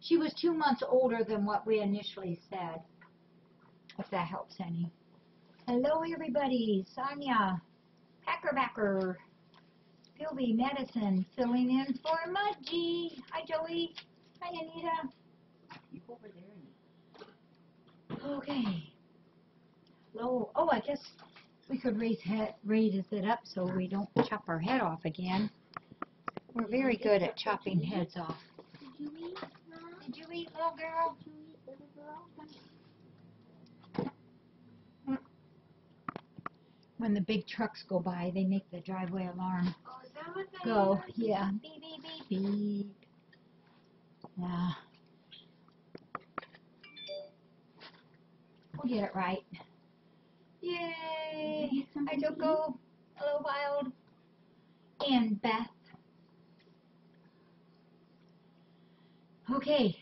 She was two months older than what we initially said. If that helps any. Hello, everybody. Sonia, Packerbacker, Philby, Medicine, filling in for Mudgy. Hi, Joey. Hi, Anita. You over there Okay. Low. Oh, I guess we could raise raise it up so we don't chop our head off again. We're very good at chopping heads off. Did you eat, little girl? Did you eat, little girl? When the big trucks go by, they make the driveway alarm Oh, is that what go. Yeah. Beep, beep, beep, beep. Yeah. We'll get it right. Yay! I Hi, something to Joko. Hello, Wild. And Beth. Okay.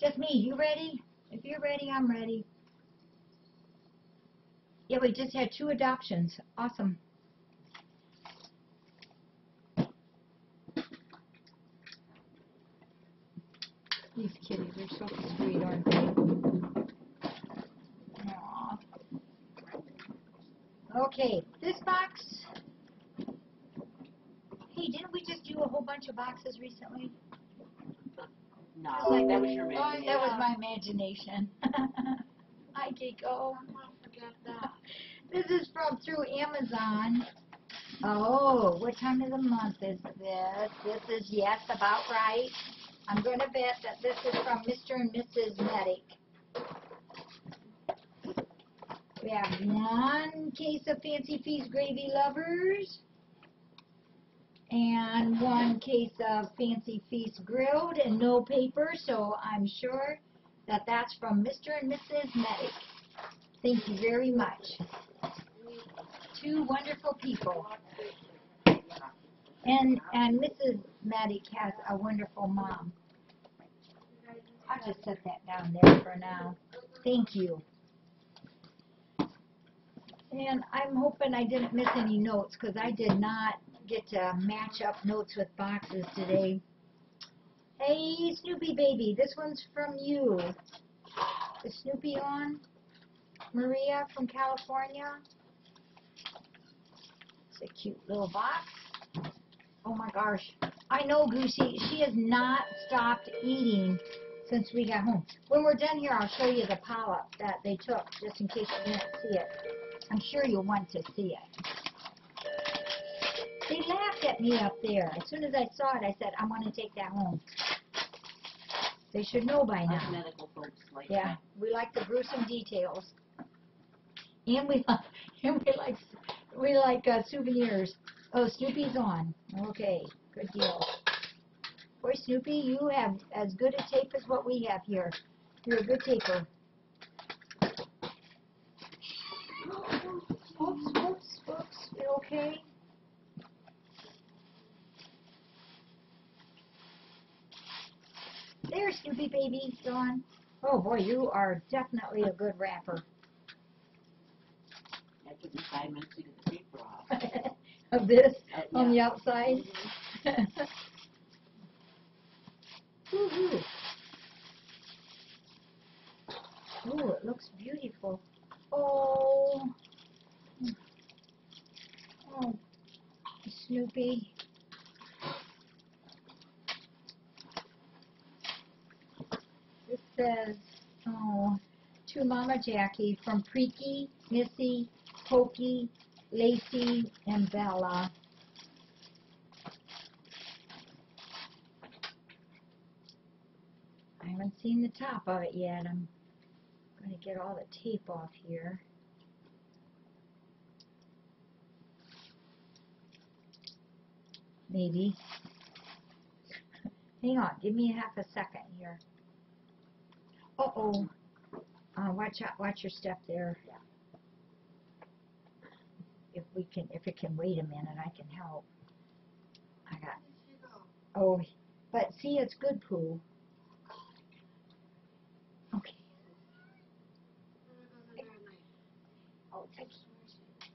Just me. You ready? If you're ready, I'm ready. Yeah, we just had two adoptions. Awesome. These kitties are so sweet, aren't they? Aw. Okay, this box. Hey, didn't we just do a whole bunch of boxes recently? No, that was your Oh, baby. that was my imagination. Hi, Keiko. Oh, I'm gonna forget that. This is from through Amazon. Oh, what time of the month is this? This is yes, about right. I'm going to bet that this is from Mr. and Mrs. Medic. We have one case of Fancy Feast Gravy Lovers and one case of Fancy Feast Grilled and no paper, so I'm sure that that's from Mr. and Mrs. Medic. Thank you very much. Two wonderful people. And and Mrs. Medic has a wonderful mom. I'll just set that down there for now. Thank you. And I'm hoping I didn't miss any notes because I did not get to match up notes with boxes today. Hey, Snoopy baby, this one's from you. Is Snoopy on? Maria from California. It's a cute little box. Oh my gosh. I know Goosey, she has not stopped eating since we got home. When we're done here, I'll show you the polyp that they took, just in case you didn't see it. I'm sure you'll want to see it. They laughed at me up there. As soon as I saw it, I said, I want to take that home. They should know by now. medical folks like Yeah, that. we like the gruesome details. And we like, and we like, we like uh, souvenirs. Oh, Snoopy's on. Okay, good deal. Boy, Snoopy, you have as good a tape as what we have here. You're a good taper. Oops, oops, oops. You okay? There, Snoopy baby, Dawn. Oh boy, you are definitely a good wrapper. That took me five minutes to get the paper off. of this Uh, on the outside. Woo-hoo. Ooh, it looks beautiful. Oh. Oh, Snoopy. It says, oh, to Mama Jackie from Preaky, Missy, Pokey, Lacey, and Bella. I haven't seen the top of it yet. I'm going to get all the tape off here. Maybe. Hang on, give me half a second here. Uh-oh. Uh, watch out, watch your step there. If we can, if it can wait a minute, I can help. I got, oh, but see, it's good poo. Okay. Oh, I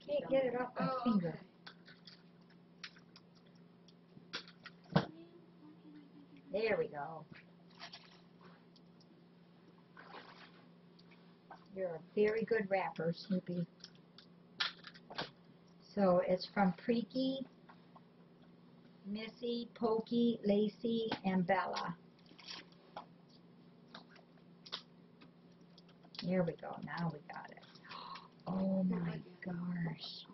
can't get it off my Oh, finger. There we go. You're a very good wrapper, Snoopy. So it's from Preaky, Missy, Pokey, Lacey, and Bella. Here we go. Now we got it. Oh my gosh.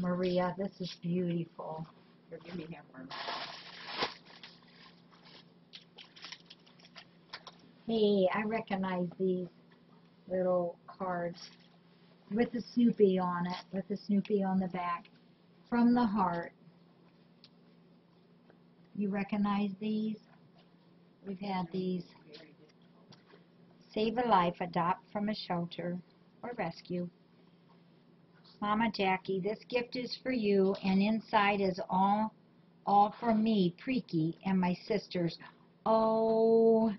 Maria, this is beautiful. Give me Hey, I recognize these little cards with the Snoopy on it, with the Snoopy on the back. From the heart. You recognize these? We've had these. Save a life, adopt from a shelter, or rescue. Mama Jackie, this gift is for you, and inside is all, all for me, Preaky, and my sisters. Oh,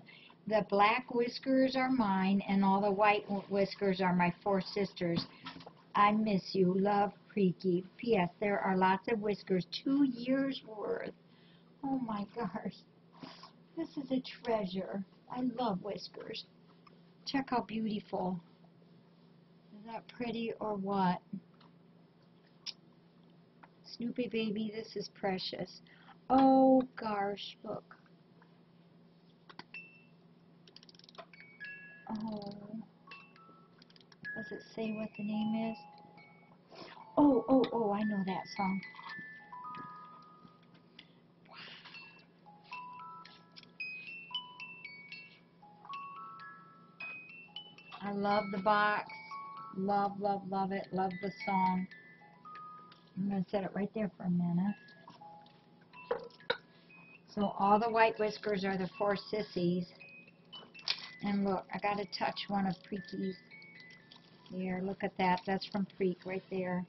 the black whiskers are mine, and all the white whiskers are my four sisters. I miss you. Love, Preaky. P.S. There are lots of whiskers. Two years worth. Oh my gosh. This is a treasure. I love whiskers. Check how beautiful. Is that pretty or what? Snoopy baby, this is precious. Oh gosh, look. Oh. Does it say what the name is? Oh, oh, oh, I know that song. I love the box. Love, love, love it. Love the song. I'm going to set it right there for a minute. So all the white whiskers are the four sissies. And look, I got to touch one of Preaky's. Here, look at that. That's from Preak right there.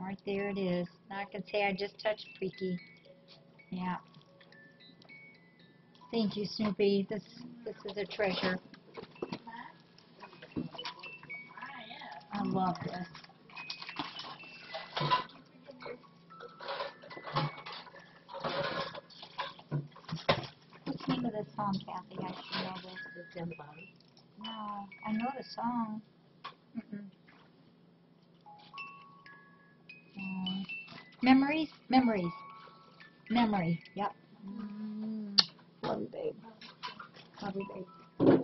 Right there it is. Now I can say I just touched Preaky. Yeah. Thank you, Snoopy. This this is a treasure. I love this. What's the name of this song, Kathy? I should know this. It's in the bottom. No, The song. Mm-mm. Um, memories, memories, memory. Yep. Mm, love you, babe. Love you, babe.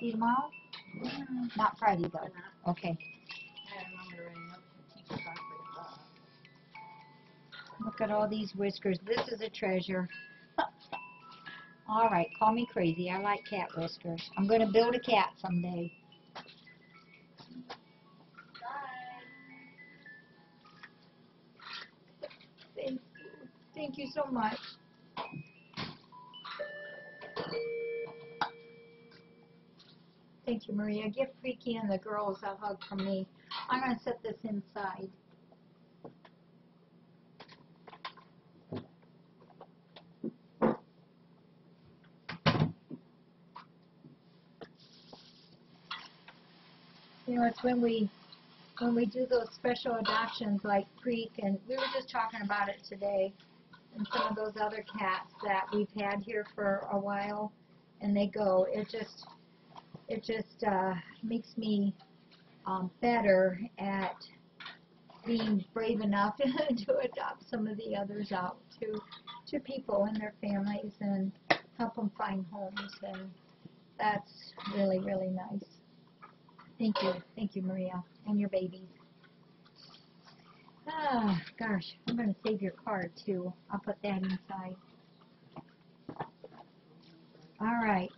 See you tomorrow? Not Friday though. Okay. I remember in the teacher conference, Look at all these whiskers. This is a treasure. all right, call me crazy. I like cat whiskers. I'm going to build a cat someday. Much. Thank you, Maria. Give Preaky and the girls a hug from me. I'm going to set this inside. You know, it's when we when we do those special adoptions like Freak, and we were just talking about it today, and some of those other cats that we've had here for a while, and they go. It just it just uh, makes me um, better at being brave enough to adopt some of the others out to to people and their families and help them find homes, and that's really really nice. Thank you. Thank you, Maria. And your babies. Ah, gosh. I'm going to save your card, too. I'll put that inside. All right.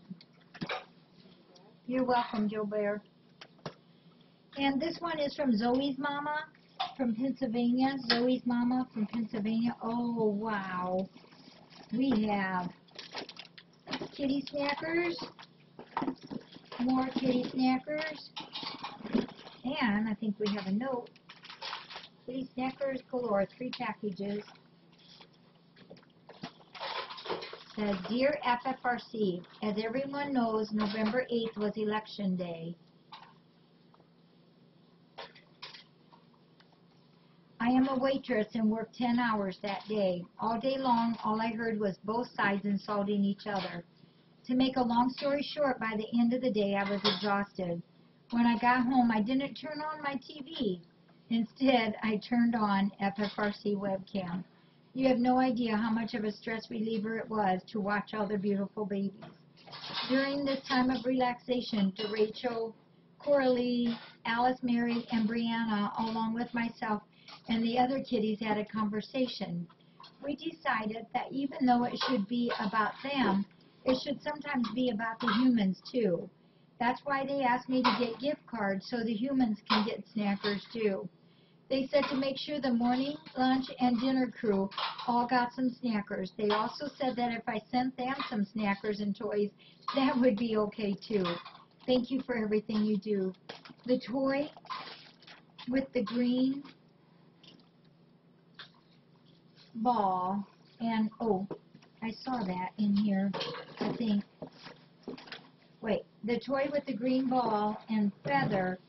You're welcome, Joe Bear. And this one is from Zoe's mama from Pennsylvania. Zoe's mama from Pennsylvania. Oh, wow. We have kitty snackers. More kitty snackers. And I think we have a note. Kitty snackers galore, three packages. Says, Dear FFRC, as everyone knows, November 8th was election day. I am a waitress and worked 10 hours that day. All day long, all I heard was both sides insulting each other. To make a long story short, by the end of the day, I was exhausted. When I got home, I didn't turn on my TV. Instead, I turned on FFRC webcam. You have no idea how much of a stress reliever it was to watch all the beautiful babies. During this time of relaxation, to Rachel, Coralie, Alice, Mary, and Brianna, along with myself and the other kitties, had a conversation. We decided that even though it should be about them, it should sometimes be about the humans too. That's why they asked me to get gift cards so the humans can get snackers too. They said to make sure the morning, lunch, and dinner crew all got some snackers. They also said that if I sent them some snackers and toys, that would be okay too. Thank you for everything you do. The toy with the green ball and, oh, I saw that in here, I think. Wait, the toy with the green ball and feather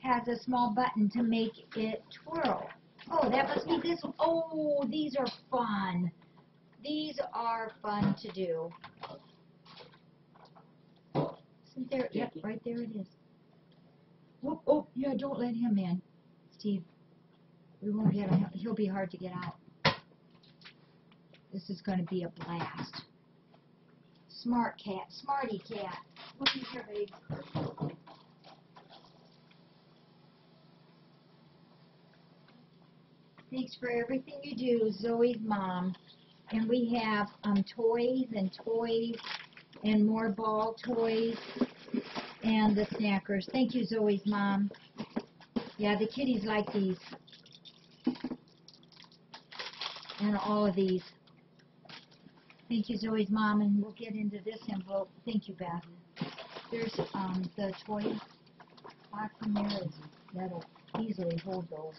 has a small button to make it twirl. Oh, that must be this. Oh, these are fun. These are fun to do. Isn't there? Yep, right there it is. Whoop, oh, yeah, don't let him in, Steve. We won't get him. He'll be hard to get out. This is going to be a blast. Smart cat, smarty cat. Look at here, babe. Thanks for everything you do, Zoe's mom. And we have um, toys and toys and more ball toys and the snackers. Thank you, Zoe's mom. Yeah, the kitties like these. And all of these. Thank you, Zoe's mom, and we'll get into this envelope. Thank you, Beth. There's um, the toy box in there that'll easily hold those.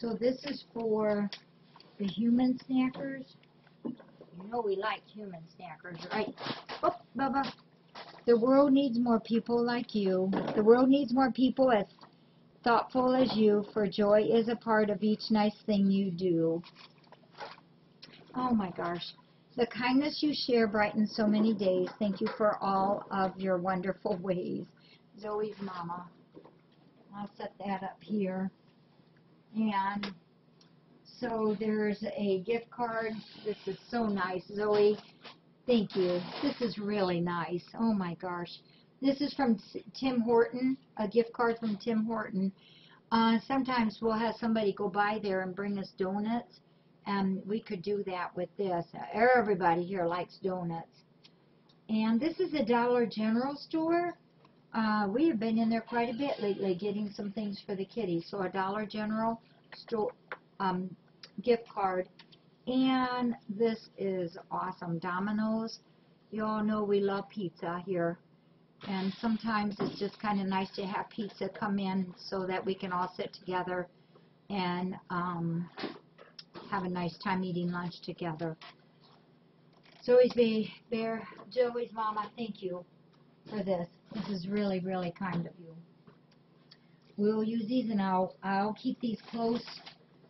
So this is for the human snackers. You know we like human snackers, right? Oh, Bubba. The world needs more people like you. The world needs more people as thoughtful as you, for joy is a part of each nice thing you do. Oh my gosh. The kindness you share brightens so many days. Thank you for all of your wonderful ways. Zoe's mama. I'll set that up here. And so there's a gift card. This is so nice, Zoe. Thank you. This is really nice. Oh my gosh. This is from Tim Horton, a gift card from Tim Horton. Uh, sometimes we'll have somebody go by there and bring us donuts, and we could do that with this. Everybody here likes donuts. And this is a Dollar General store. Uh, we have been in there quite a bit lately getting some things for the kitties. So a Dollar General store um, gift card. And this is awesome. Domino's. You all know we love pizza here. And sometimes it's just kind of nice to have pizza come in so that we can all sit together and um, have a nice time eating lunch together. Zoe's Be- Bear, Joey's Mama, thank you for this. This is really, really kind of you. We'll use these and I'll, I'll keep these close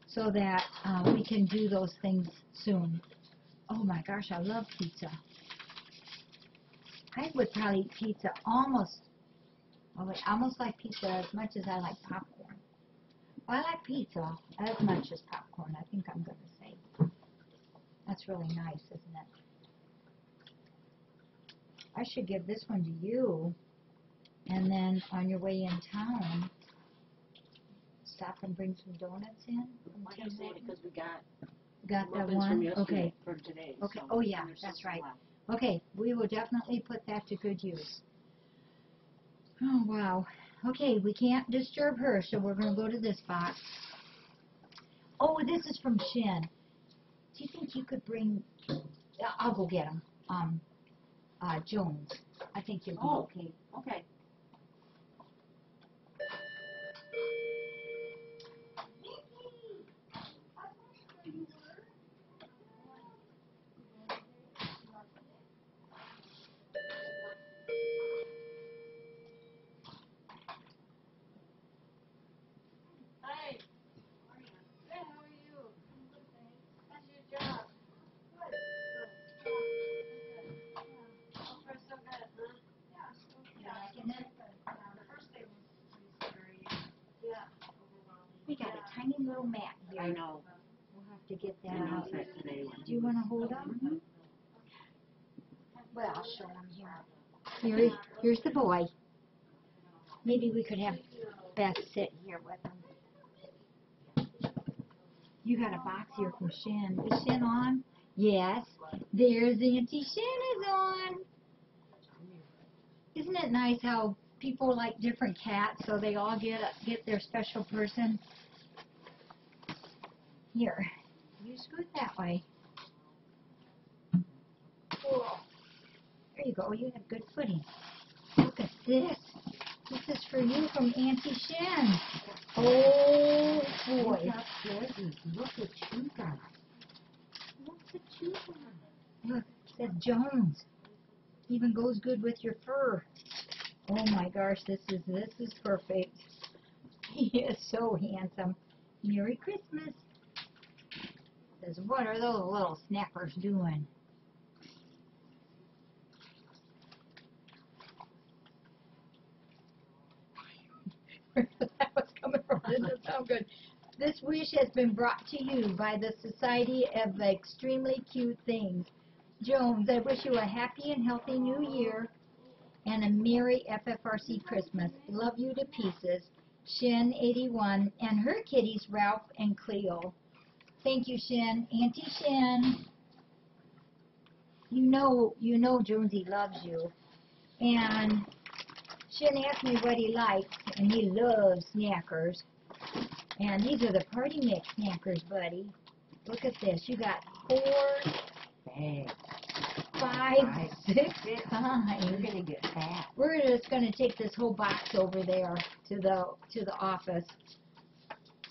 so that uh, we can do those things soon. Oh my gosh, I love pizza. I would probably eat pizza almost, oh wait, almost like pizza as much as I like popcorn. I like pizza as much as popcorn, I think I'm going to say. That's really nice, isn't it? I should give this one to you. And then on your way in town, stop and bring some donuts in. from Why Tim you say. Because we got Got that muffins from one? yesterday Okay, for today. Okay. so Oh, yeah, there's that's something right. left. okay, we will definitely put that to good use. Oh, wow. Okay, we can't disturb her, so we're gonna go to this box. Oh, this is from Shin. Do you think you could bring, I'll go get them, um, uh, Jones. I think you'll be Oh. okay. Okay. Tiny little mat here. I know. We'll have to get I that out. noticed that today when Do you want to hold them? Well, I'll show him here. Here, here's the boy. Maybe we could have Beth sit here with him. You got a box here from Shin. Is Shin on? Yes. There's Auntie Shin is on. Isn't it nice how people like different cats, so they all get get their special person? Here, you scoot that way. Cool. There you go. You have good footing. Look at this. This is for you from Auntie Shin. Oh boy. Look up, Jordan. Look what you got. Look what you got. Look, it says Jones. Even goes good with your fur. Oh my gosh, this is this is perfect. He is so handsome. Merry Christmas. Says, what are those little snappers doing? That was coming from didn't sound good. This wish has been brought to you by the Society of Extremely Cute Things. Jones, I wish you a happy and healthy new year and a Merry FFRC Christmas. Love you to pieces. Shin 81 and her kitties Ralph and Cleo. Thank you, Shin. Auntie Shin. You know, you know Jonesy loves you. And Shin asked me what he likes, and he loves snackers. And these are the party mix snackers, buddy. Look at this. You got four, Bags. five, Five, six You're gonna get fat. We're just gonna take this whole box over there to the to the office.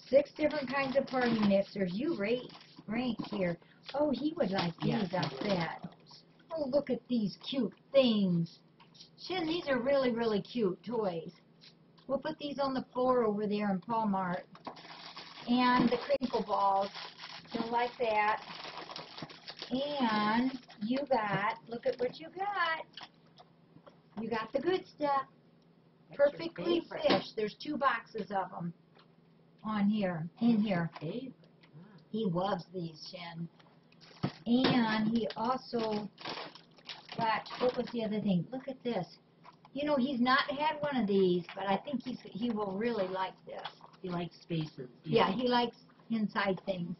Six different kinds of party mixers. You rate rank here. Oh, he would like Yeah. these, I bet. Oh, look at these cute things. Shin, these are really, really cute toys. We'll put these on the floor over there in Paul Mart. And the crinkle balls. You'll like that. And you got, look at what you got. You got the good stuff. That's Perfectly fished. There's two boxes of them on here, in here. He loves these, Shin. And he also got, what was the other thing? Look at this. You know, he's not had one of these, but I think he's he will really like this. He likes spaces. Yeah, he likes inside things.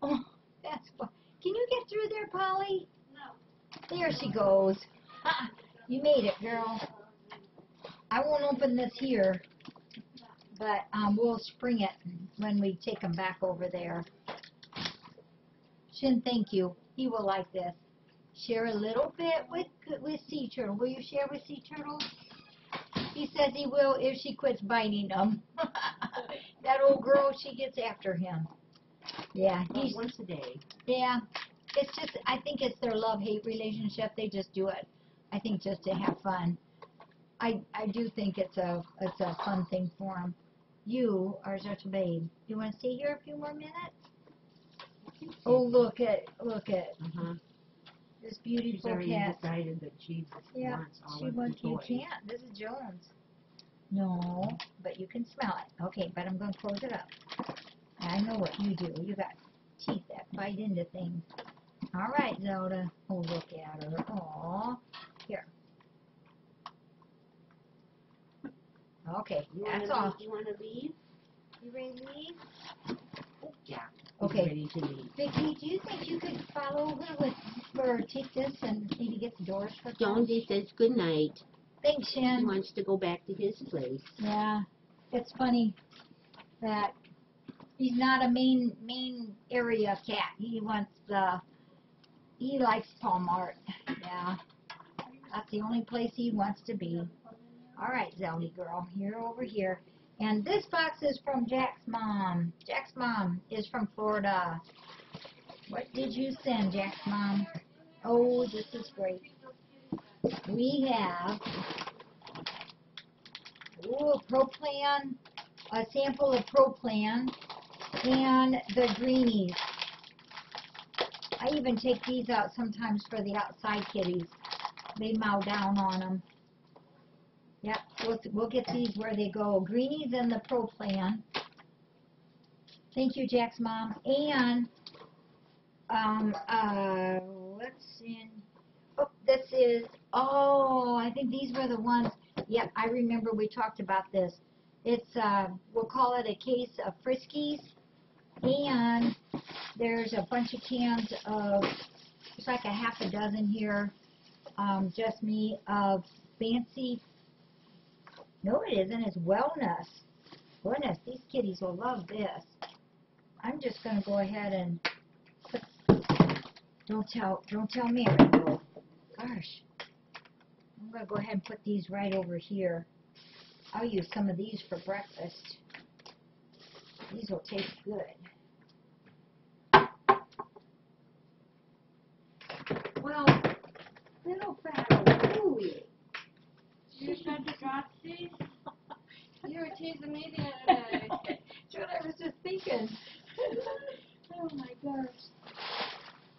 Oh, that's fun. Can you get through there, Polly? No. There she goes. Ha, you made it, girl. I won't open this here, but um, we'll spring it when we take him back over there. Shin, thank you. He will like this. Share a little bit with with Sea Turtle. Will you share with Sea Turtle? He says he will if she quits biting him. that old girl, she gets after him. Yeah, he's once a day. yeah. It's just I think it's their love hate relationship. They just do it. I think just to have fun. I I do think it's a it's a fun thing for them. You are such a babe. You want to stay here a few more minutes? Oh look at look at Uh-huh. this She's beautiful already cat. decided that she Yeah, wants all She of wants the you can't. This is Jones. No, but you can smell it. Okay, but I'm gonna close it up. I know what you do. You got teeth that bite into things. All right, Zelda. Oh, look at her. Aw. Here. Okay, You that's wanna all. leave- You wanna leave? You ready to leave? Yeah. he's Okay. Ready to leave. Vicky, do you think you could follow her with, or take this and maybe get the doors shut? Jonesy says good night. Thanks, He Shin. wants to go back to his place. Yeah, it's funny that he's not a main main area cat. He wants the he likes Paul Mart. Yeah, that's the only place he wants to be. All right, Zeldy girl, you're over here. And this box is from Jack's mom. Jack's mom is from Florida. What did you send, Jack's mom? Oh, this is great. We have Ooh, ProPlan, a sample of ProPlan, and the greenies. I even take these out sometimes for the outside kitties. They mow down on them. Yep, we'll, we'll get these where they go. Greenies and the ProPlan. Thank you, Jack's mom. And, um, uh, what's in, oh, this is, oh, I think these were the ones, yep, I remember we talked about this. It's, uh, we'll call it a case of Friskies. And there's a bunch of cans of, it's like a half a dozen here, um, just me, of fancy, no it isn't, it's wellness. Goodness, these kitties will love this. I'm just gonna go ahead and put, don't tell, don't tell Mary though. Gosh. I'm gonna go ahead and put these right over here. I'll use some of these for breakfast. These will taste good. Well, little fat Louie. You tried to drop these? You were teasing me the other day. That's what I was just thinking. oh my gosh.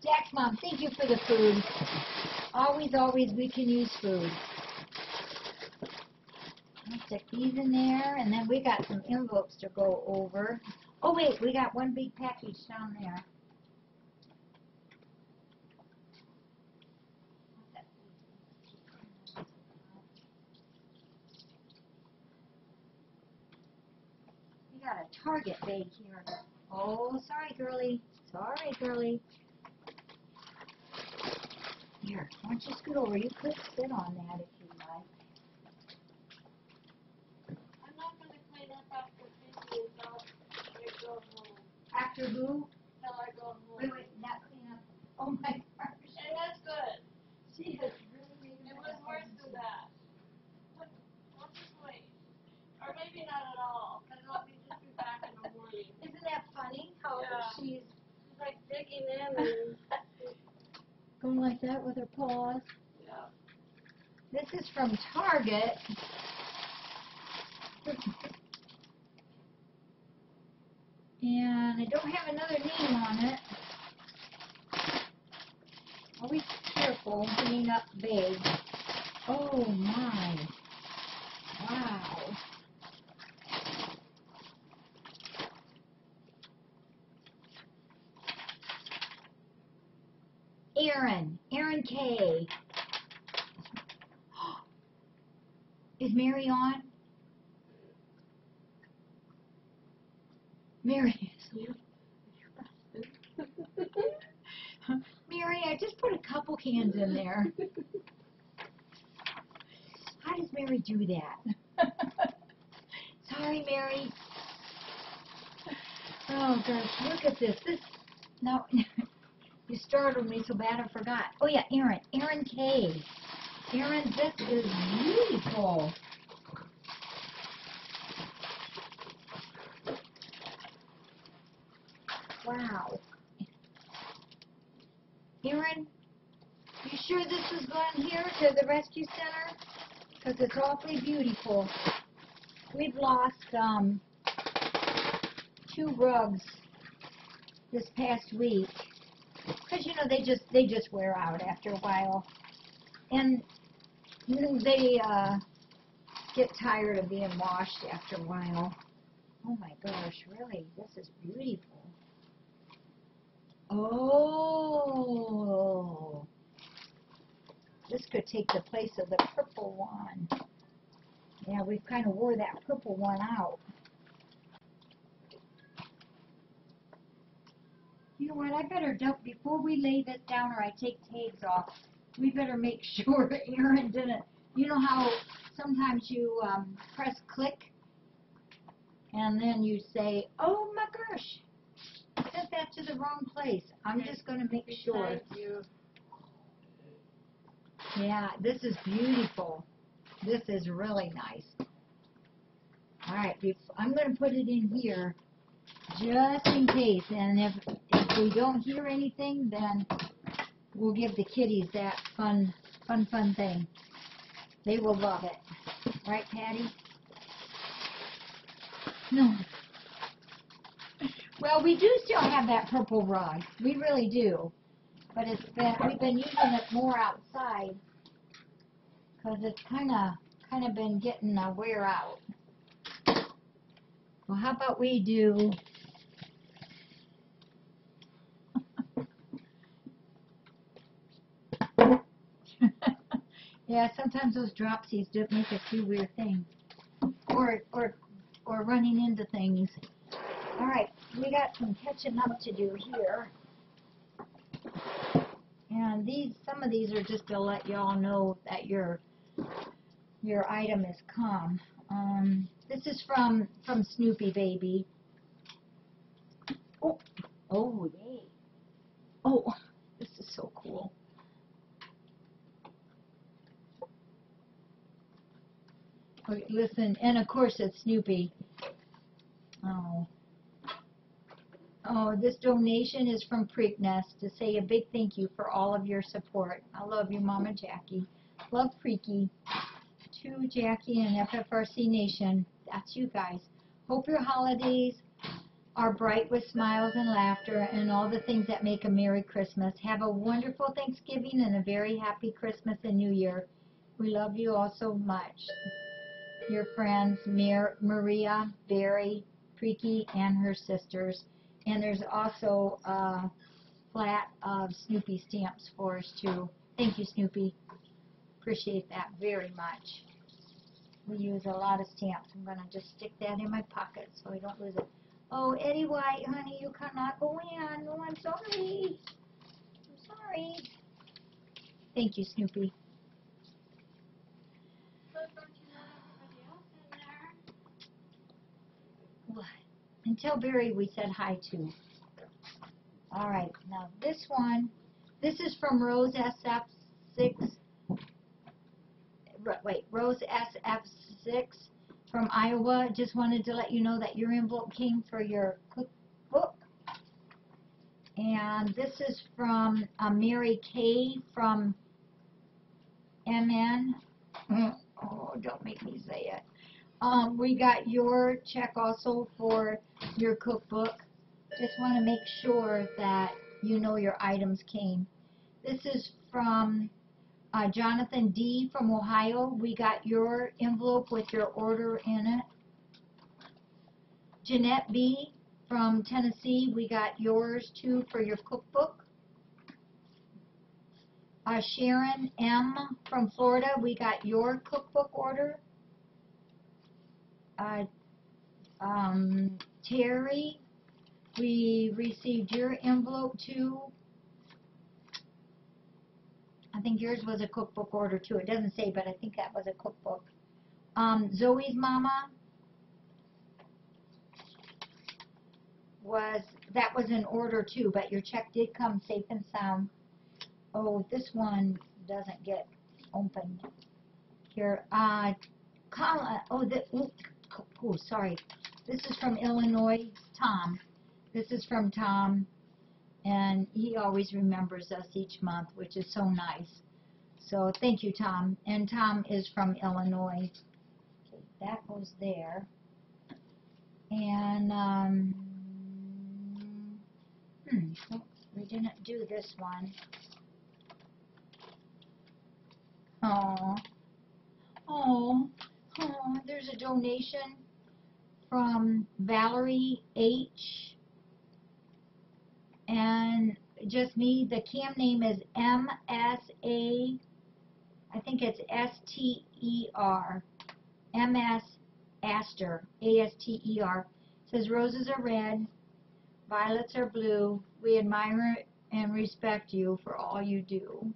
Jack's mom, thank you for the food. Always, always we can use food. I'll stick these in there, and then we got some envelopes to go over. Oh wait, we got one big package down there. Target bag here. Oh, sorry, girlie. Sorry, girlie. Here, why don't you scoot over? You could sit on that if you like. I'm not gonna clean up after Cindy until I go home. After who? Till I go home. Wait, wait, not clean up. Oh my gosh. And that's good. She has really made It was worse than that. But I'll wait. Or maybe not at all, because I'll be just be back in the morning. Isn't that funny how Yeah. she's like digging in and, going like that with her paws? yeah. This is from Target. And I don't have another name on it. Always careful cleaning up bags. Oh my. Is Mary on? Mary is Mary, I just put a couple cans in there. How does Mary do that? Sorry, Mary. Oh gosh, look at this. This no, you startled me so bad I forgot. Oh yeah, Aaron, Aaron K. Aaron, this is beautiful. Wow. Aaron, you sure this is going here to the rescue center? Because it's awfully beautiful. We've lost um, two rugs this past week. Because, you know, they just, they just wear out after a while. And they uh, get tired of being washed after a while. Oh my gosh, really? This is beautiful. Oh. This could take the place of the purple one. Yeah, we've kind of wore that purple one out. You know what, I better dump, before we lay this down or I take tags off, we better make sure Aaron didn't, you know how sometimes you um, press click and then you say, oh my gosh, I sent that to the wrong place. I'm just gonna make sure. Yeah, this is beautiful. This is really nice. All right, I'm gonna put it in here just in case, and if, if we don't hear anything, then we'll give the kitties that fun, fun, fun thing. They will love it. Right, Patty? No. Well, we do still have that purple rug. We really do. But it's been, we've been using it more outside because it's kind of, kind of been getting a wear out. Well, how about we do Yeah, sometimes those dropsies do make us do weird things. Or, or, or running into things. All right, we got some catching up to do here. And these, some of these are just to let y'all know that your, your item is come. Um, this is from, from Snoopy Baby. Oh, oh, yay. Oh, this is so cool. Okay, listen, and of course it's Snoopy. Oh. Oh, this donation is from Preakness to say a big thank you for all of your support. I love you, Mama Jackie. Love Preaky. To Jackie and FFRC Nation. That's you guys. Hope your holidays are bright with smiles and laughter and all the things that make a Merry Christmas. Have a wonderful Thanksgiving and a very happy Christmas and New Year. We love you all so much. Your friends, Mar- Maria, Barry, Preaky, and her sisters. And there's also a flat of Snoopy stamps for us too. Thank you, Snoopy. Appreciate that very much. We use a lot of stamps. I'm gonna just stick that in my pocket so I don't lose it. Oh, Eddie White, honey, you cannot go in. No, I'm sorry. I'm sorry. Thank you, Snoopy. So don't you let everybody else in there? What? And Barry we said hi to. All right, now this one, this is from Rose SF6. Wait, Rose SF6 from Iowa. Just wanted to let you know that your envelope came for your cookbook. And this is from uh, Mary Kay from MN. Oh, don't make me say it. Um, we got your check also for your cookbook. Just want to make sure that you know your items came. This is from uh, Jonathan D. from Ohio. We got your envelope with your order in it. Jeanette B. from Tennessee. We got yours too for your cookbook. Uh, Sharon M. from Florida. We got your cookbook order uh, um, Terry, we received your envelope too. I think yours was a cookbook order too. It doesn't say, but I think that was a cookbook. Um, Zoe's mama was, that was an order too, but your check did come safe and sound. Oh, this one doesn't get opened. Here, uh, Colin, oh, the, oh, sorry. This is from Illinois, Tom. This is from Tom, and he always remembers us each month, which is so nice. So thank you, Tom. And Tom is from Illinois. Okay, that goes there. And, um, hmm, we didn't do this one. Oh, oh, oh, there's a donation from Valerie H. And just me, the cam name is MSA, I think it's S-T-E-R, MS Aster, A-S-T-E-R. Says roses are red, violets are blue. We admire and respect you for all you do.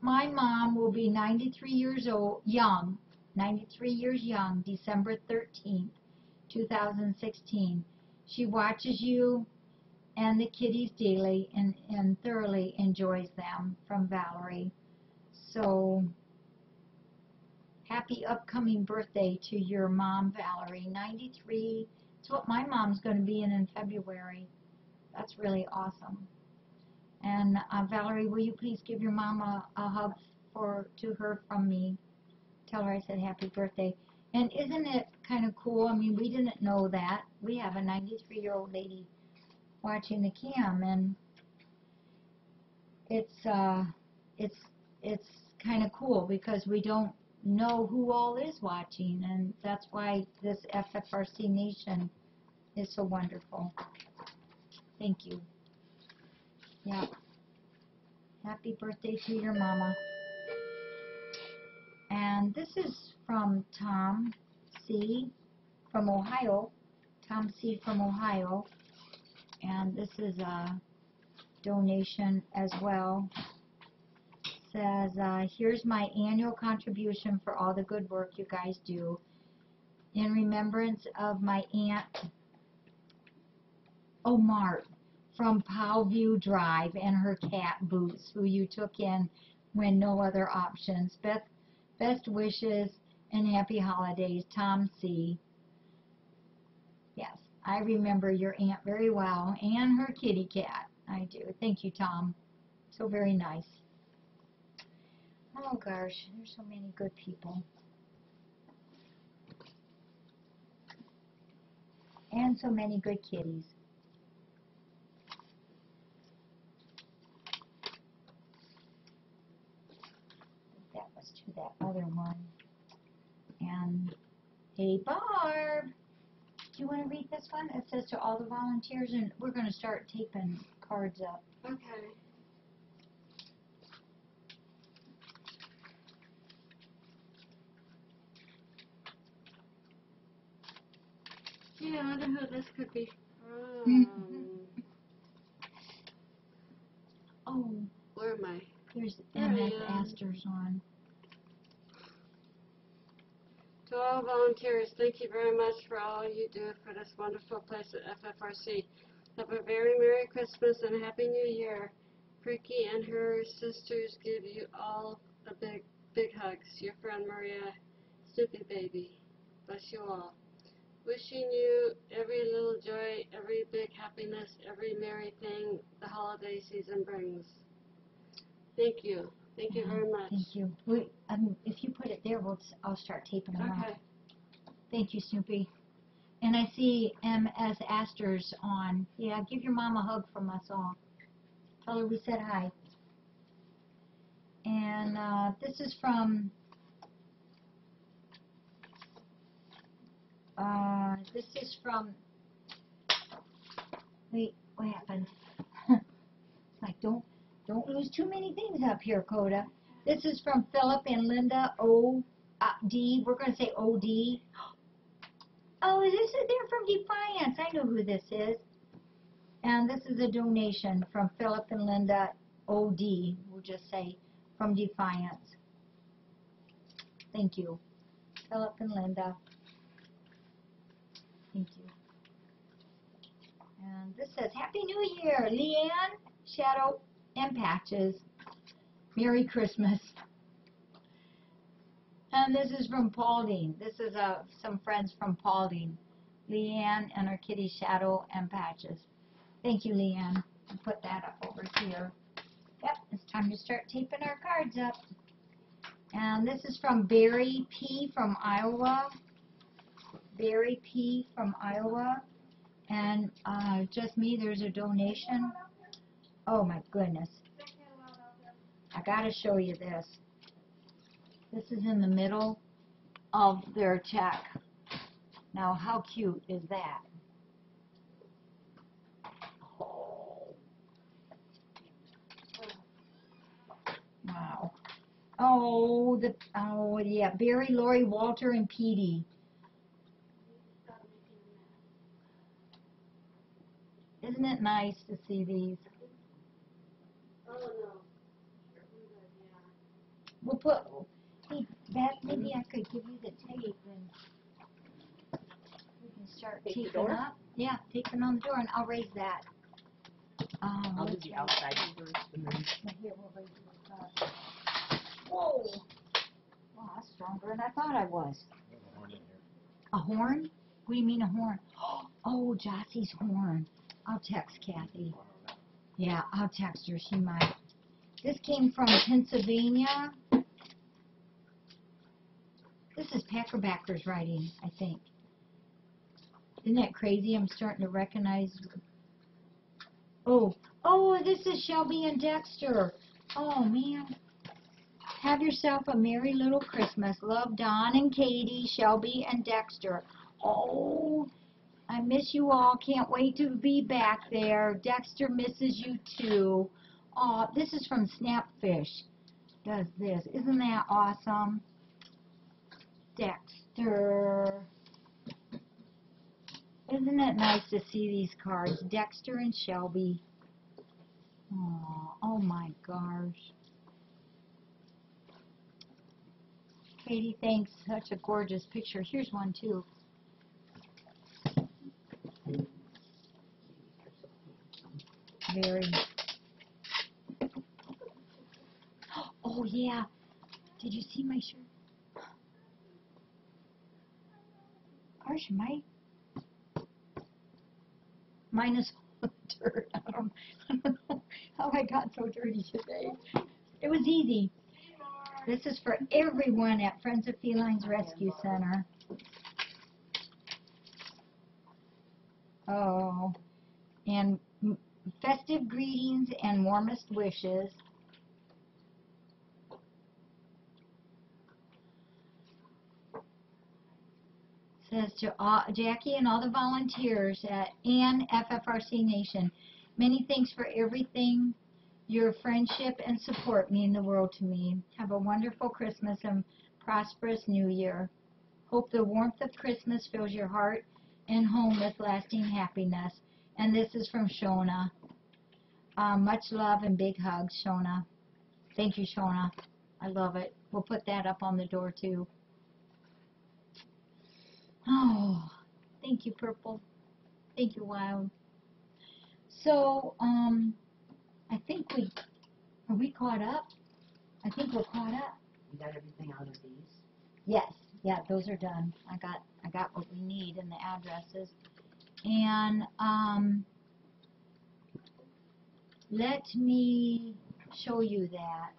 My mom will be 93 years old, young, 93 years young, December 13th, 2016. She watches you and the kitties daily and, and thoroughly enjoys them from Valerie. So, happy upcoming birthday to your mom, Valerie. 93. It's what my mom's going to be in in February. That's really awesome. And uh, Valerie, will you please give your mom a, a hug for to her from me? Tell her I said happy birthday. And isn't it kind of cool? I mean, we didn't know that. We have a 93-year-old lady watching the cam, and it's uh, it's it's kind of cool because we don't know who all is watching, and that's why this FFRC Nation is so wonderful. Thank you. Yeah. Happy birthday to your mama. And this is from Tom C. from Ohio. Tom C. from Ohio. And this is a donation as well. Says, uh, here's my annual contribution for all the good work you guys do. In remembrance of my aunt Omar from Powview Drive and her cat Boots, who you took in when no other options. Best, best wishes and happy holidays, Tom C. Yes, I remember your aunt very well and her kitty cat. I do. Thank you, Tom. So very nice. Oh gosh, there's so many good people. And so many good kitties. That was to that other one. And, hey Barb, do you want to read this one? It says to all the volunteers, and we're going to start taping cards up. Okay. Yeah, I wonder who this could be from. Oh, Where am I? there's There MS am. Astor's one. To all volunteers, thank you very much for all you do for this wonderful place at FFRC. Have a very Merry Christmas and Happy New Year. Preaky and her sisters give you all a big, big hugs. Your friend Maria, Snoopy Baby. Bless you all. Wishing you every little joy, every big happiness, every merry thing the holiday season brings. Thank you. Thank you very much. Thank you. We, um, if you put it there, we'll, I'll start taping them Okay. up. Thank you, Snoopy. And I see MS Astor's on. Yeah, give your mom a hug from us all. Tell her we said hi. And uh, this is from. Uh, this is from. Wait, what happened? like, don't don't lose too many things up here, Coda. This is from Philip and Linda O. Uh, D. We're going to say O. D. Oh, this is they're from Defiance. I know who this is. And this is a donation from Philip and Linda O. D. We'll just say from Defiance. Thank you, Philip and Linda. Thank you. And this says Happy New Year, Leanne, Shadow, and Patches. Merry Christmas. And this is from Paulding. This is uh, some friends from Paulding. Leanne and her kitty Shadow and Patches. Thank you, Leanne. I'll put that up over here. Yep, it's time to start taping our cards up. And this is from Barry P. from Iowa. Barry P. from Iowa. And uh, just me, there's a donation. Oh my goodness. I gotta show you this. This is in the middle of their check. Now, how cute is that? Wow. Oh, the oh yeah, Barry, Lori, Walter, and Petey. Isn't it nice to see these? Oh no. We'll put, hey, Beth, maybe I could give you the tape and we can start Tape the taping door? up. Yeah, taping on the door and I'll raise that. Um, I'll do let's the raise outside that. first and then. Now Here, we'll raise it up. Whoa! Wow, that's stronger than I thought I was. A horn? What do you mean a horn? Oh, Jossie's horn. I'll text Kathy. Yeah, I'll text her. She might. This came from Pennsylvania. This is Packerbacker's writing, I think. Isn't that crazy? I'm starting to recognize. Oh, oh, this is Shelby and Dexter. Oh, man. Have yourself a merry little Christmas. Love Don and Katie, Shelby and Dexter. Oh, I miss you all. Can't wait to be back there. Dexter misses you too. Oh, this is from Snapfish. Does this. Isn't that awesome? Dexter. Isn't it nice to see these cards? Dexter and Shelby. Oh, oh my gosh. Katie, thanks. Such a gorgeous picture. Here's one too. Very. Oh yeah. Did you see my shirt? Gosh, my mine is full of dirt. I don't, I don't know how I got so dirty today. It was easy. This is for everyone at Friends of Felines Rescue Center. Oh, and festive greetings and warmest wishes. Says to all, Jackie and all the volunteers at and FFRC Nation, many thanks for everything. Your friendship and support mean the world to me. Have a wonderful Christmas and prosperous New Year. Hope the warmth of Christmas fills your heart and home with lasting happiness. And this is from Shona. Uh, much love and big hugs, Shona. Thank you, Shona. I love it. We'll put that up on the door too. Oh, thank you, Purple. Thank you, Wild. So, um, I think we are we caught up. I think we're caught up. You got everything out of these? Yes, yeah, those are done. I got I got what we need and the addresses. And um let me show you that.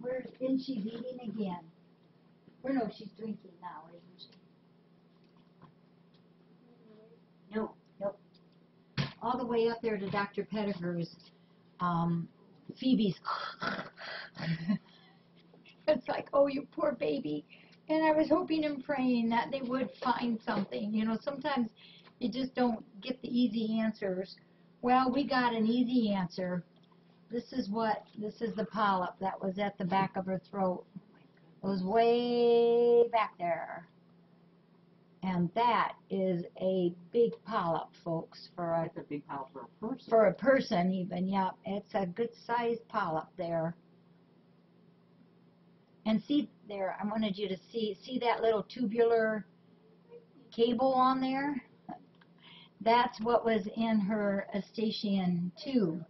Where isn't she again? Or no, she's drinking now, isn't she? No, nope. All the way up there to Dr. Pettigrews. Um Phoebe's it's like, oh, you poor baby. And I was hoping and praying that they would find something. You know, sometimes you just don't get the easy answers. Well, we got an easy answer. This is what, this is the polyp that was at the back of her throat. It was way back there. And that is a big polyp, folks, for a, That's a big pile for a person. for a person even, yeah. It's a good sized polyp there. And see there, I wanted you to see, see that little tubular cable on there? That's what was in her Eustachian tube.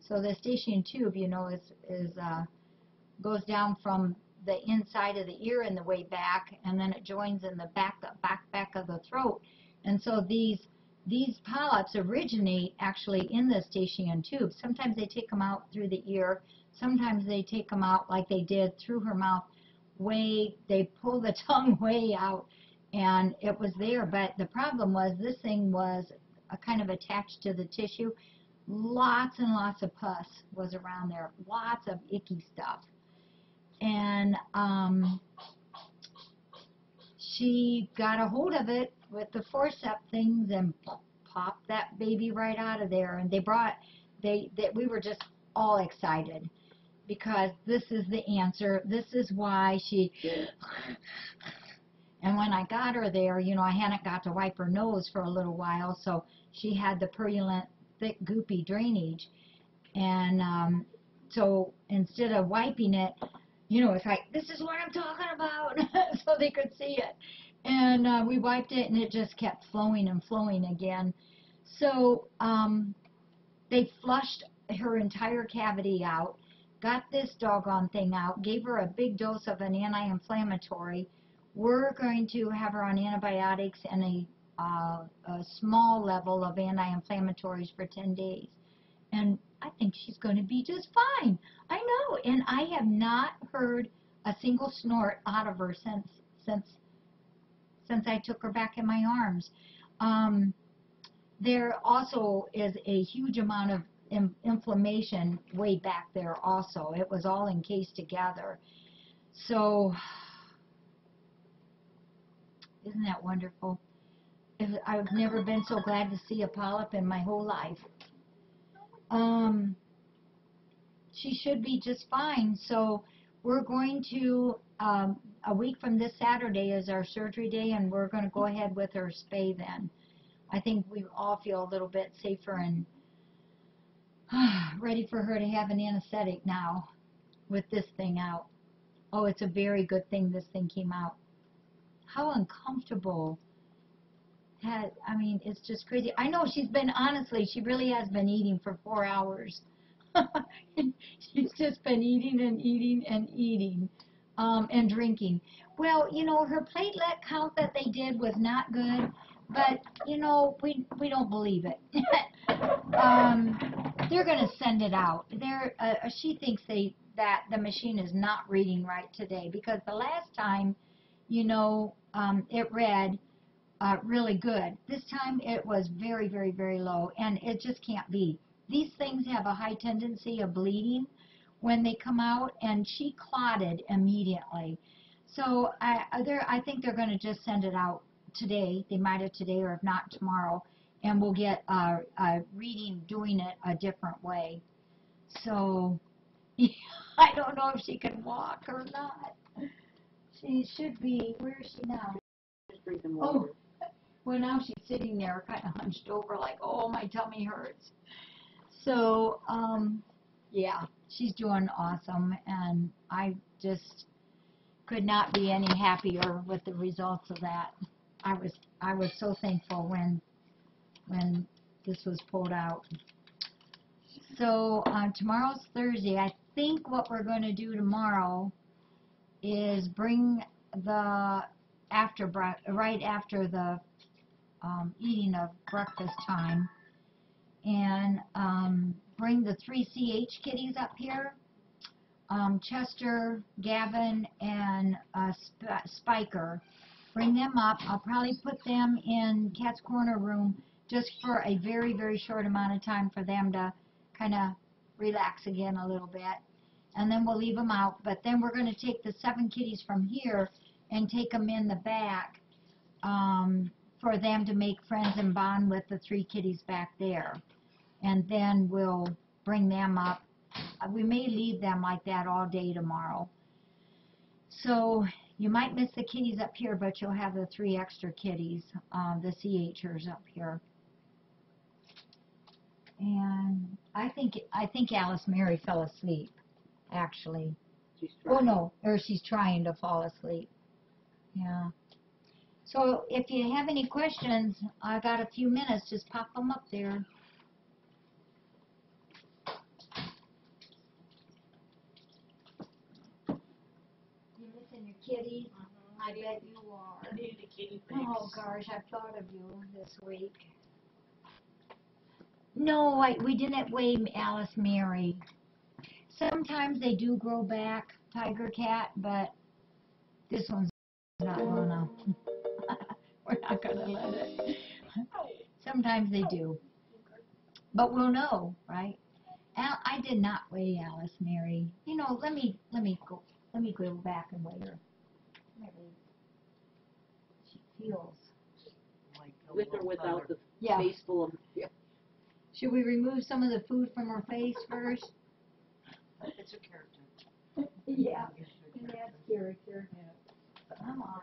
So the Eustachian tube, you know, is, is, uh, goes down from the inside of the ear and the way back, and then it joins in the back, back, back of the throat. And so these, these polyps originate actually in the Eustachian tube. Sometimes they take them out through the ear, Sometimes they take them out like they did through her mouth, way, they pull the tongue way out, and it was there. But the problem was this thing was uh, kind of attached to the tissue. Lots and lots of pus was around there, lots of icky stuff. And um, she got a hold of it with the forceps things and popped that baby right out of there. And they brought, they, that we were just all excited because this is the answer. This is why she. And when I got her there, you know, I hadn't got to wipe her nose for a little while, so she had the purulent, thick, goopy drainage. And um, so instead of wiping it, you know, it's like, this is what I'm talking about, so they could see it. And uh, we wiped it, and it just kept flowing and flowing again. So um, they flushed her entire cavity out, got this doggone thing out, gave her a big dose of an anti-inflammatory. We're going to have her on antibiotics and a, uh, a small level of anti-inflammatories for 10 days. And I think she's going to be just fine. I know. And I have not heard a single snort out of her since since since I took her back in my arms. Um, there also is a huge amount of in, inflammation way back there also. It was all encased together. So, isn't that wonderful? I've never been so glad to see a polyp in my whole life. Um, she should be just fine. So we're going to, um, a week from this Saturday is our surgery day, and we're going to go ahead with her spay then. I think we all feel a little bit safer and ready for her to have an anesthetic now with this thing out. Oh, it's a very good thing this thing came out. How uncomfortable. Had, I mean, it's just crazy. I know she's been, honestly, she really has been eating for four hours. she's just been eating and eating and eating um, and drinking. Well, you know, her platelet count that they did was not good, but, you know, we, we don't believe it. um, they're going to send it out. They're, uh, uh, she thinks they that the machine is not reading right today because the last time, you know, um, it read uh, really good. This time it was very, very, very low, and it just can't be. These things have a high tendency of bleeding when they come out, and she clotted immediately. So I, they're, I think they're going to just send it out today. They might have today, or if not tomorrow, and we'll get a, a reading doing it a different way. So I don't know if she can walk or not. She should be. Where is she now? Oh. Well now she's sitting there kind of hunched over like, oh, my tummy hurts. So, um, yeah, she's doing awesome and I just could not be any happier with the results of that. I was, I was so thankful when, when this was pulled out. So, uh, tomorrow's Thursday. I think what we're going to do tomorrow is bring the after right after the um, eating of breakfast time, and um, bring the three CH kitties up here. Um, Chester, Gavin, and uh, Sp- Spiker. Bring them up. I'll probably put them in Cat's Corner room just for a very, very short amount of time for them to kind of relax again a little bit. And then we'll leave them out. But then we're going to take the seven kitties from here and take them in the back um, for them to make friends and bond with the three kitties back there. And then we'll bring them up. Uh, We may leave them like that all day tomorrow. So you might miss the kitties up here, but you'll have the three extra kitties, uh, the CHers up here. And I think I think Alice Mary fell asleep, actually. She's Oh no, or she's trying to fall asleep. Yeah. So if you have any questions, I got a few minutes. Just pop them up there. You missing your kitties? Mm-hmm. I bet you are. I needed a kitty Oh gosh, I've thought of you this week. No, I, we didn't weigh Alice Mary. Sometimes they do grow back, tiger cat, but this one's not gonna. We're not gonna let it. Sometimes they do. But we'll know, right? Al, I did not weigh Alice Mary. You know, let me, let me go, let me go back and weigh her. Maybe She feels. With or without the Yeah. face full of. Yeah. Should we remove some of the food from her face first? It's a character. Yeah. And that's character. Come on,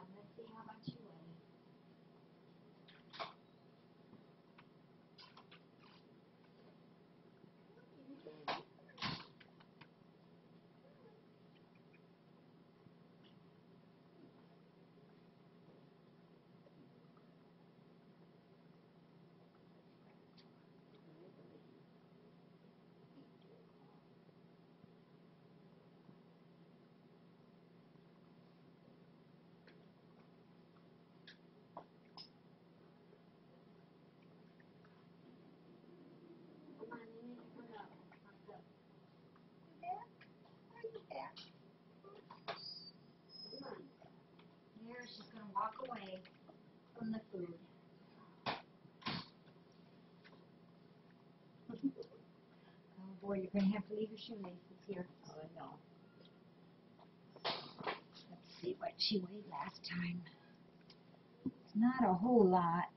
the food. Oh boy, you're gonna have to leave your shoelaces here. Oh, I know. Let's see what she weighed last time. It's not a whole lot.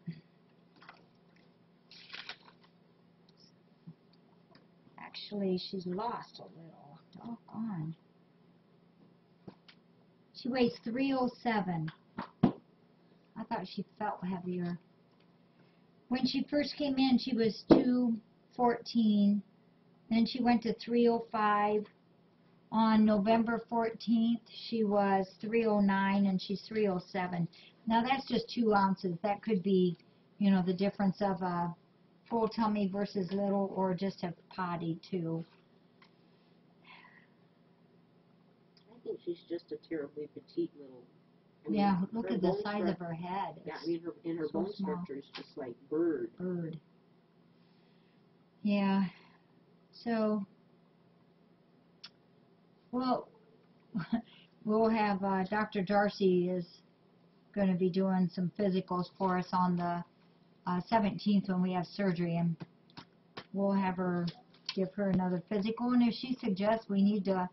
Actually, she's lost a little. Doggone. She weighs 307. I thought she felt heavier. When she first came in, she was 214. Then she went to 305. On November 14th, she was 309 and she's 307. Now that's just two ounces. That could be, you know, the difference of a full tummy versus little or just a potty too. I think she's just a terribly petite little. Yeah, look at the bone size of her head. Yeah, I It's mean, her, and her so bone small. structure is just like bird. bird. Yeah. So, well, we'll have uh, Dr. Darcy is going to be doing some physicals for us on the uh, 17th when we have surgery, and we'll have her give her another physical. And if she suggests we need to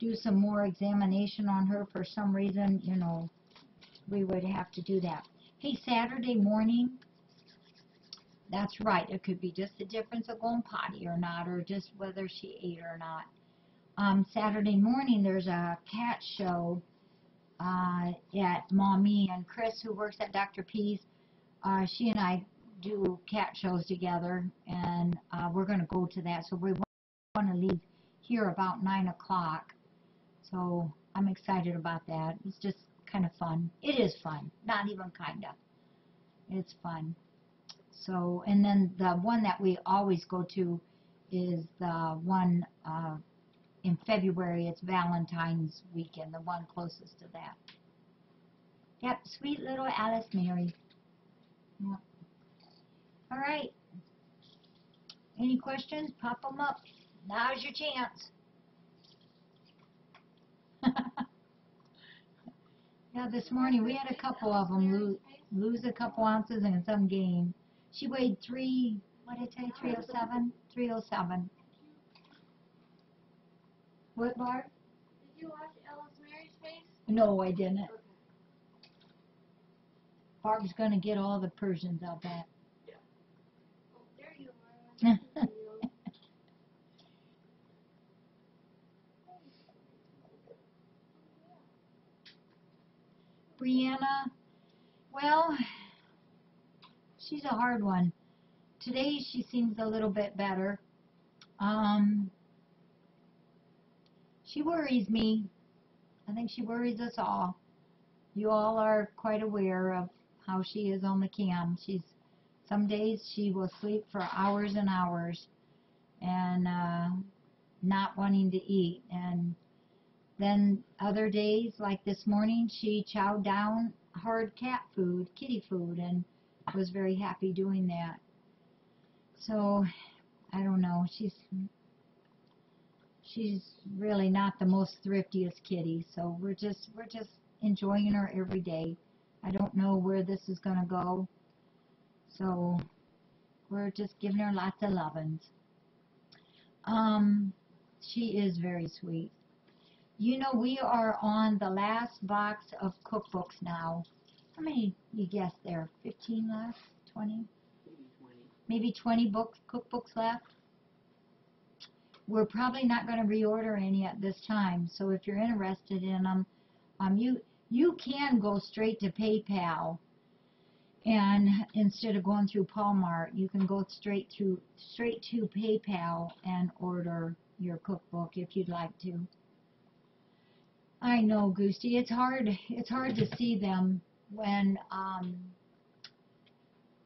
do some more examination on her for some reason, you know, we would have to do that. Hey, Saturday morning, that's right. It could be just the difference of going potty or not, or just whether she ate or not. Um, Saturday morning, there's a cat show uh, at Mommy and Chris, who works at Dr. P's. Uh, she and I do cat shows together, and uh, we're going to go to that. So we want to leave here about 9 o'clock. So I'm excited about that. It's just kind of fun. It is fun. Not even kind of. It's fun. So, and then the one that we always go to is the one uh, in February. It's Valentine's weekend, the one closest to that. Yep, sweet little Alice Mary. Yep. All right. Any questions? Pop them up. Now's your chance. yeah, this morning we had a couple of them lose, lose a couple ounces and some gain. She weighed three, what did I say, 307? 307. What, Barb? Did you watch Alice Mary's face? No, I didn't. Barb's going to get all the Persians out back. Oh, there you are. Brianna, well, she's a hard one. Today she seems a little bit better. Um, she worries me. I think she worries us all. You all are quite aware of how she is on the cam. She's some days she will sleep for hours and hours and uh, not wanting to eat and then other days, like this morning, she chowed down hard cat food, kitty food, and was very happy doing that. So, I don't know. She's she's really not the most thriftiest kitty. So we're just we're just enjoying her every day. I don't know where this is gonna go. So we're just giving her lots of lovin's. Um, she is very sweet. You know, we are on the last box of cookbooks now. How many you guess there? 15 left? 20? Maybe 20. Maybe 20 books, cookbooks left? We're probably not going to reorder any at this time. So if you're interested in them, um, you you can go straight to PayPal, and instead of going through Walmart, you can go straight through straight to PayPal and order your cookbook if you'd like to. I know, Goosey. It's hard. It's hard to see them when, um,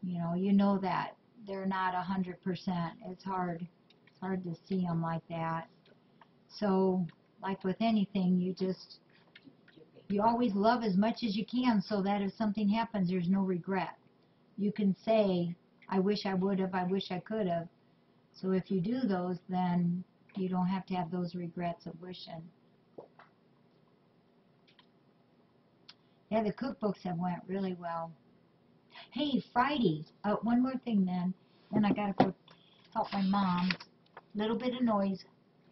you know, you know that they're not a hundred percent. It's hard. It's hard to see them like that. So, like with anything, you just you always love as much as you can, so that if something happens, there's no regret. You can say, "I wish I would have. I wish I could have." So if you do those, then you don't have to have those regrets of wishing. Yeah, the cookbooks have went really well. Hey, Friday. Uh, one more thing then. Then I gotta go help my mom. Little bit of noise.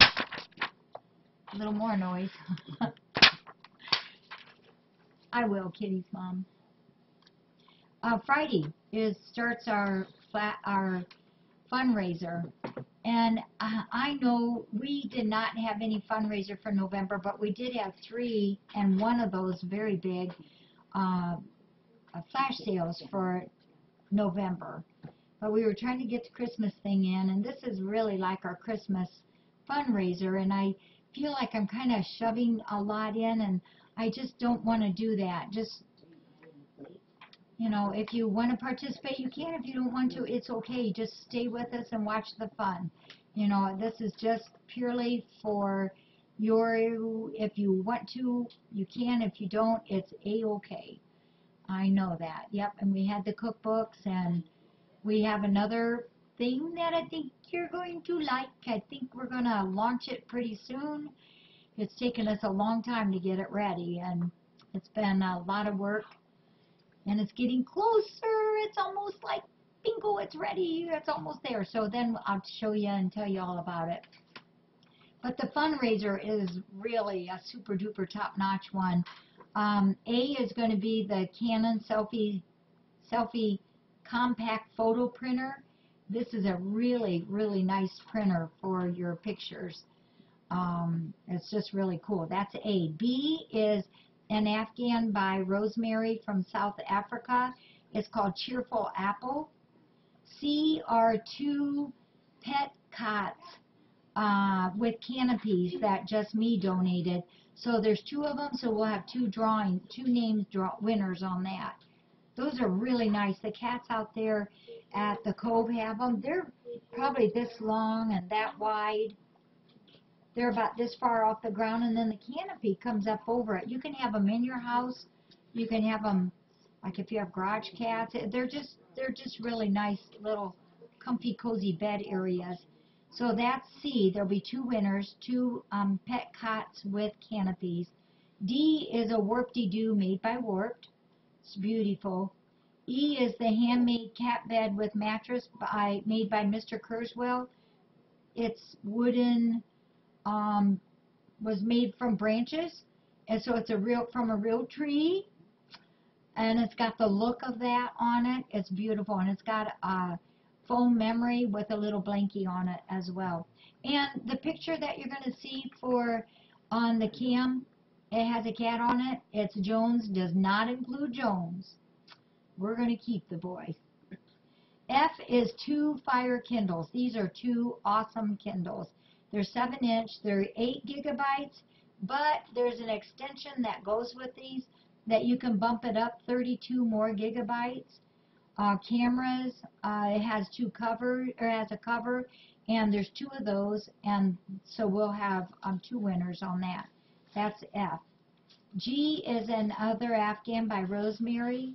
A little more noise. I will, Kitty's mom. Uh, Friday is starts our flat our fundraiser And uh, I know we did not have any fundraiser for November, but we did have three, and one of those very big uh, uh, flash sales for November. But we were trying to get the Christmas thing in, and this is really like our Christmas fundraiser, and I feel like I'm kind of shoving a lot in, and I just don't want to do that. Just you know, if you want to participate, you can. If you don't want to, it's okay. Just stay with us and watch the fun. You know, this is just purely for your, if you want to, you can. If you don't, it's a-okay. I know that. Yep, and we had the cookbooks, and we have another thing that I think you're going to like. I think we're going to launch it pretty soon. It's taken us a long time to get it ready, and it's been a lot of work and it's getting closer. It's almost like bingo, it's ready. It's almost there. So then I'll show you and tell you all about it. But the fundraiser is really a super duper top notch one. Um, a is going to be the Canon selfie selfie compact photo printer. This is a really really nice printer for your pictures. Um, it's just really cool. That's A. B is an Afghan by Rosemary from South Africa. It's called Cheerful Apple. C are two pet cots uh, with canopies that just me donated. So there's two of them, so we'll have two drawings, two names draw winners on that. Those are really nice. The cats out there at the Cove have them. They're probably this long and that wide they're about this far off the ground, and then the canopy comes up over it. You can have them in your house. You can have them, like if you have garage cats. They're just they're just really nice little comfy, cozy bed areas. So that's C. There'll be two winners, two um, pet cots with canopies. D is a Warp-de-Doo made by Warped. It's beautiful. E is the handmade cat bed with mattress by made by Mr. Kurzweil. It's wooden um, was made from branches, and so it's a real from a real tree, and it's got the look of that on it. It's beautiful, and it's got a foam memory with a little blankie on it as well. And the picture that you're going to see for on the cam, it has a cat on it. It's Jones, does not include Jones. We're going to keep the boy. F is two fire Kindles. These are two awesome Kindles. They're 7 inch, they're 8 gigabytes, but there's an extension that goes with these that you can bump it up 32 more gigabytes. Uh, cameras, uh, it has two cover, or has a cover, and there's two of those, and so we'll have um, two winners on that. That's F. G is another Afghan by Rosemary.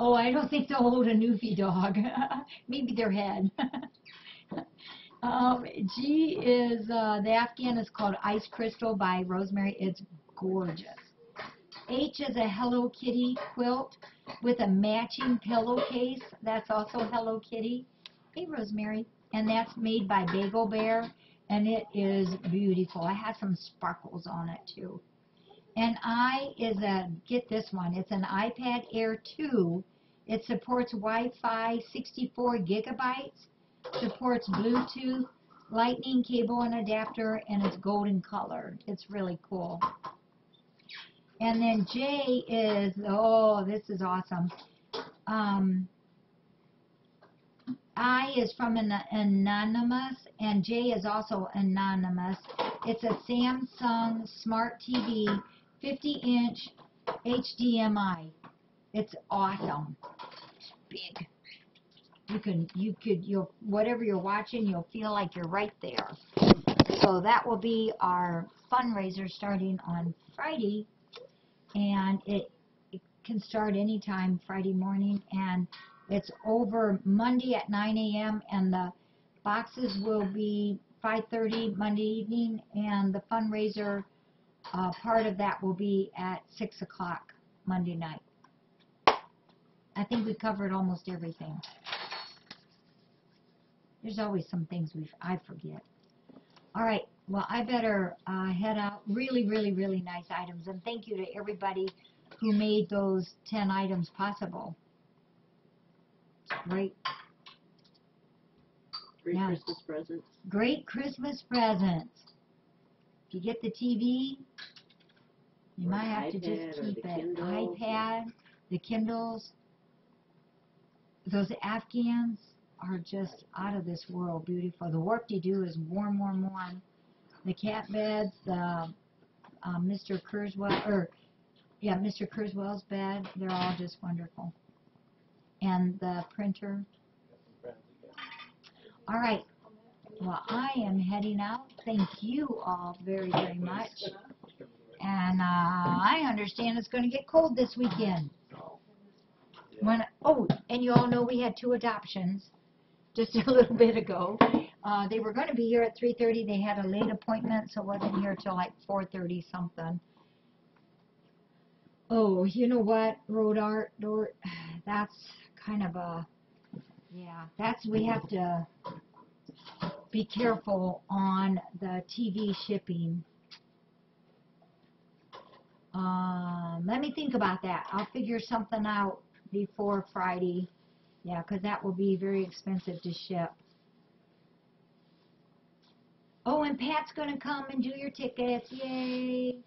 Oh, I don't think they'll hold a Newfie dog. Maybe their head. Um, G is, uh, the Afghan is called Ice Crystal by Rosemary. It's gorgeous. H is a Hello Kitty quilt with a matching pillowcase. That's also Hello Kitty. Hey, Rosemary. And that's made by Bagel Bear, and it is beautiful. I have some sparkles on it, too. And I is a, get this one, it's an iPad Air 2. It supports Wi-Fi 64 gigabytes supports Bluetooth, lightning cable and adapter, and it's golden color. It's really cool. And then J is, oh, this is awesome. Um, I is from an Anonymous, and J is also Anonymous. It's a Samsung Smart TV 50-inch HDMI. It's awesome. It's big you can you could you'll whatever you're watching you'll feel like you're right there so that will be our fundraiser starting on Friday and it, it can start anytime Friday morning and it's over Monday at 9 a.m. and the boxes will be 5.30 Monday evening and the fundraiser uh, part of that will be at 6 o'clock Monday night. I think we covered almost everything. There's always some things we I forget. All right. Well, I better uh, head out. Really, really, really nice items. And thank you to everybody who made those 10 items possible. Great. Great. Christmas presents. Great Christmas presents. If you get the TV, you Or might have to just keep the it. Kindle. iPad, the Kindles. Those Afghans are just out of this world beautiful. The do is warm, warm, warm. The cat beds, the uh, Mr. Kurzweil, or yeah, Mr. Kurzweil's bed, they're all just wonderful. And the printer. All right. Well, I am heading out. Thank you all very, very much. And uh, I understand it's going to get cold this weekend. When oh, and you all know we had two adoptions just a little bit ago. Uh, they were going to be here at 3:30. They had a late appointment, so wasn't here till like 4:30 something. Oh, you know what, Road Art, Dort, that's kind of a yeah. That's we have to be careful on the TV shipping. Um, let me think about that. I'll figure something out before Friday. Yeah, 'cause that will be very expensive to ship. Oh, and Pat's gonna come and do your tickets. Yay!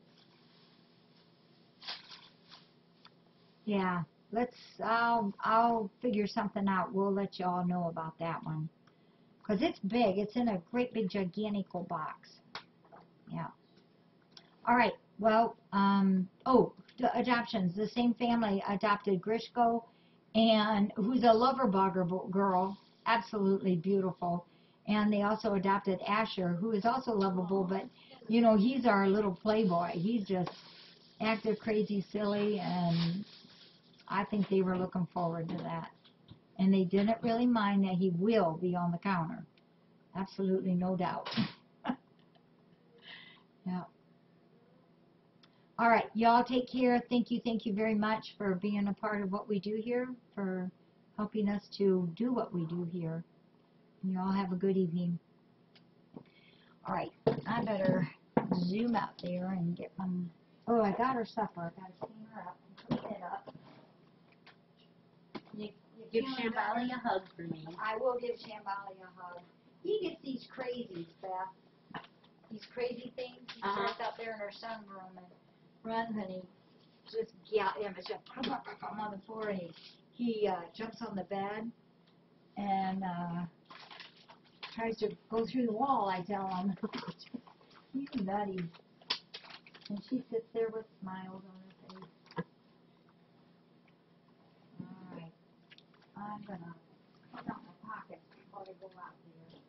Yeah, let's. I'll I'll figure something out. We'll let you all know about that one. 'Cause it's big. It's in a great big gigantical box. Yeah. All right. Well, um, oh, the adoptions. The same family adopted Grishko, and who's a lover bugger girl, absolutely beautiful. And they also adopted Asher, who is also lovable, but you know he's our little playboy. He's just active, crazy, silly, and I think they were looking forward to that. And they didn't really mind that he will be on the counter. Absolutely no doubt. yeah. All right, y'all take care. Thank you, thank you very much for being a part of what we do here, for helping us to do what we do here. And you all have a good evening. All right, I better zoom out there and get my, oh, I got her supper. I gotta clean her up and clean it up. You, you Give? Shambali a hug for me. I will give Shambali a hug. He gets these crazies, Beth. These crazy things. He Uh-huh. starts out there in her sunroom and runs and he just yeah, yeah, it's just on the floor and he he uh, jumps on the bed and uh, tries to go through the wall. I tell him, he's nutty. And she sits there with smiles on her face. All right, I'm gonna put out my pockets before I go out there.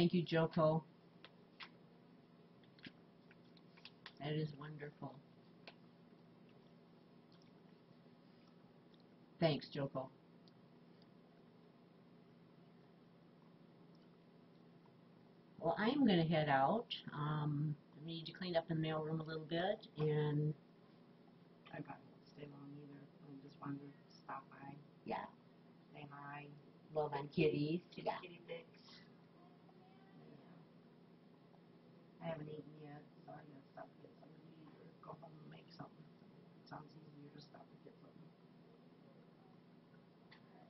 Thank you, Joko. That is wonderful. Thanks, Joko. Well, I'm gonna head out. Um, I need to clean up the mailroom a little bit, and I probably won't stay long either. I just wanted to stop by, yeah, say hi, love on kitties. Yeah. kitty. Yeah. I haven't eaten yet, so I gotta stop and get something to eat or go home and make something. Sounds easier to stop and get something.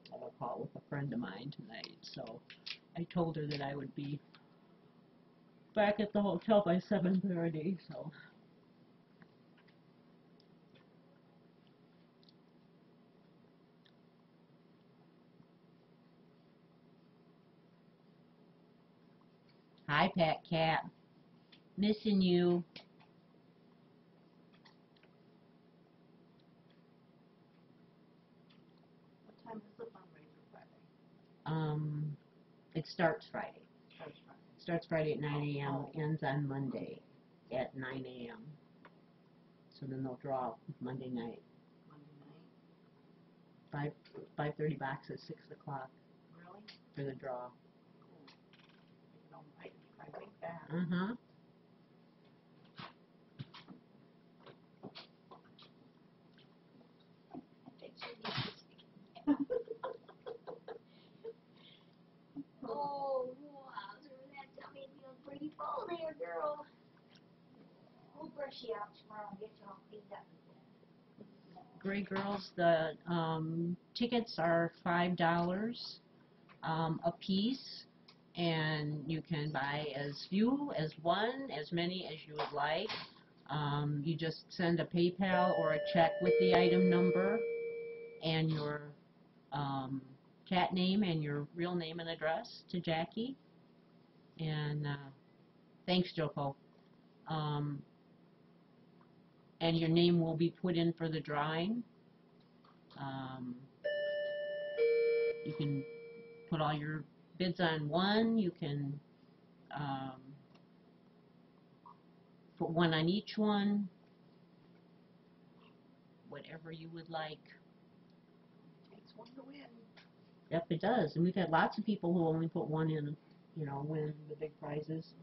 I have a call with a friend of mine tonight, so I told her that I would be back at the hotel by seven thirty, so. Hi, Pat Cat. Missing you. What time is the fundraiser Friday? Um, it starts Friday. Starts Friday. Starts Friday at nine AM, ends on Monday at nine AM. So then they'll draw Monday night, Monday night. five, five thirty boxes, six o'clock Really? for the draw. Cool. You know, I, I think that. Uh-huh. Where's she out tomorrow, get you all cleaned up. Gray Girls, the um, tickets are five dollars um, a piece, and you can buy as few as one, as many as you would like. Um, you just send a PayPal or a check with the item number and your um, cat name and your real name and address to Jackie. And uh, thanks, Joko. Um, and your name will be put in for the drawing. Um, you can put all your bids on one. You can um, put one on each one. Whatever you would like. Takes one to win. Yep, it does. And we've had lots of people who only put one in, you know, win the big prizes.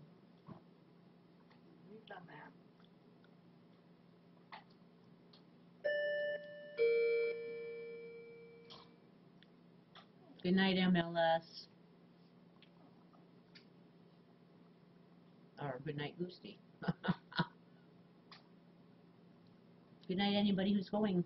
Good night, MLS. Or good night, Goosey. good night, anybody who's going.